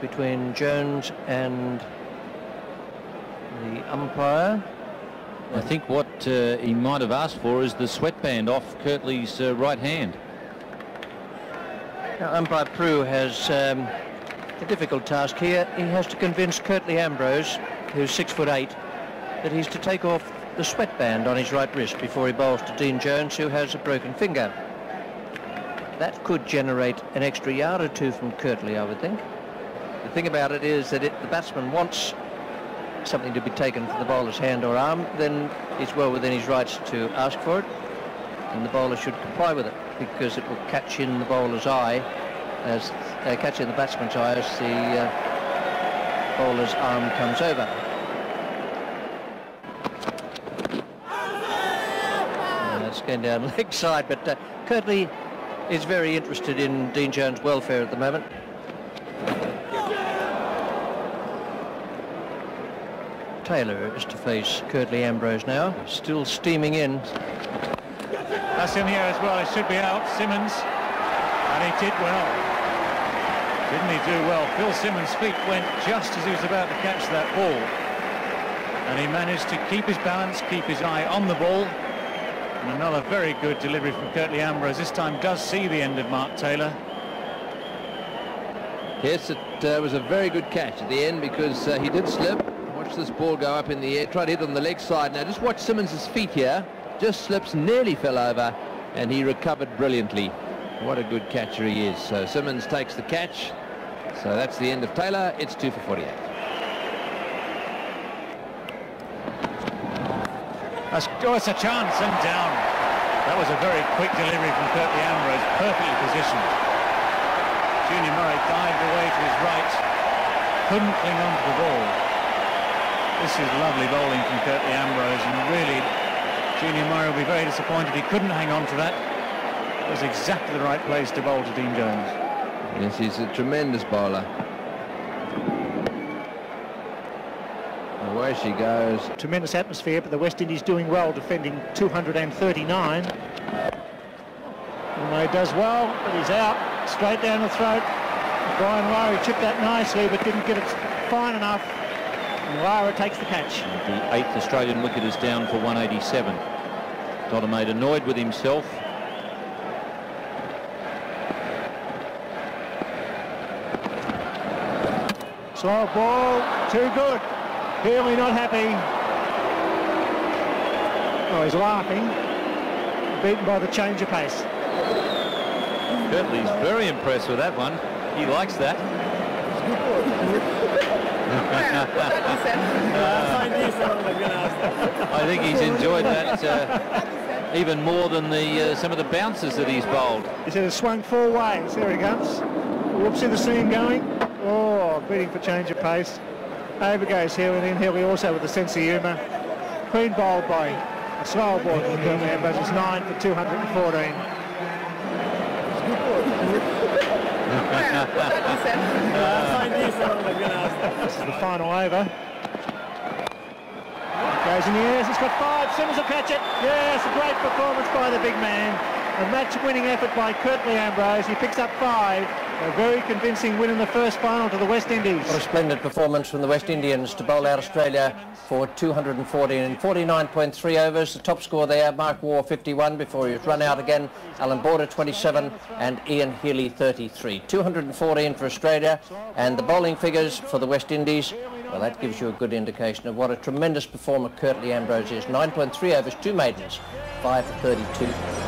between Jones and the umpire. I think what uh, he might have asked for is the sweatband off Curtly's uh, right hand. Now, umpire Prue has um, a difficult task here. He has to convince Curtly Ambrose, who's six foot eight, that he's to take off the sweatband on his right wrist before he bowls to Dean Jones, who has a broken finger. That could generate an extra yard or two from Curtly, I would think. The thing about it is that if the batsman wants something to be taken from the bowler's hand or arm, then it's well within his rights to ask for it, and the bowler should comply with it because it will catch in the bowler's eye as uh, catch in the batsman's eye as the uh, bowler's arm comes over. That's going down leg side, but uh, Curtly is very interested in Dean Jones' welfare at the moment. Taylor is to face Curtly Ambrose now, still steaming in. That's in here as well. It should be out. Simmons. And he did well. Didn't he do well? Phil Simmons' feet went just as he was about to catch that ball. And he managed to keep his balance, keep his eye on the ball. And another very good delivery from Curtly Ambrose. This time does see the end of Mark Taylor. Yes, it uh, was a very good catch at the end because uh, he did slip. Watch this ball go up in the air. Try to hit on the leg side. Now just watch Simmons' feet here. Just slips, nearly fell over, and he recovered brilliantly. What a good catcher he is. So Simmons takes the catch. So that's the end of Taylor. It's two for 48. That's, a chance and down. That was a very quick delivery from Curtly Ambrose, perfectly positioned. Junior Murray dived away to his right, couldn't cling on to the ball. This is lovely bowling from Curtly Ambrose, and really, Junior Murray will be very disappointed he couldn't hang on to that. It was exactly the right place to bowl to Dean Jones. Yes, he's a tremendous bowler. Away she goes. Tremendous atmosphere, but the West Indies doing well, defending 239. Conway does well, but he's out, straight down the throat. Brian Lara chipped that nicely, but didn't get it fine enough. And takes the catch. The eighth Australian wicket is down for 187. Dodemaide annoyed with himself. Slow ball, too good. Healy not happy. Oh, he's laughing. Beaten by the change of pace. Curtly's very impressed with that one. He likes that. I think he's enjoyed that uh, even more than the uh, some of the bounces that he's bowled. He said it swung four ways. There he comes. Whoops in the scene going. Oh, beating for change of pace. Over goes Healy in. Healy also with a sense of humour. Clean bowled by a slow ball from Curtly Ambrose. It's 9 for 214. This is the final over. It Goes in the air, he's got five, Simmons will catch it. Yes, a great performance by the big man. A match-winning effort by Curtly Ambrose. He picks up five. A very convincing win in the first final to the West Indies. What a splendid performance from the West Indians to bowl out Australia for 214 in 49.3 overs. The top score there, Mark Waugh 51 before he was run out again. Allan Border 27 and Ian Healy 33. 214 for Australia and the bowling figures for the West Indies. Well, that gives you a good indication of what a tremendous performer Curtly Ambrose is. 9.3 overs, two maidens, 5 for 32.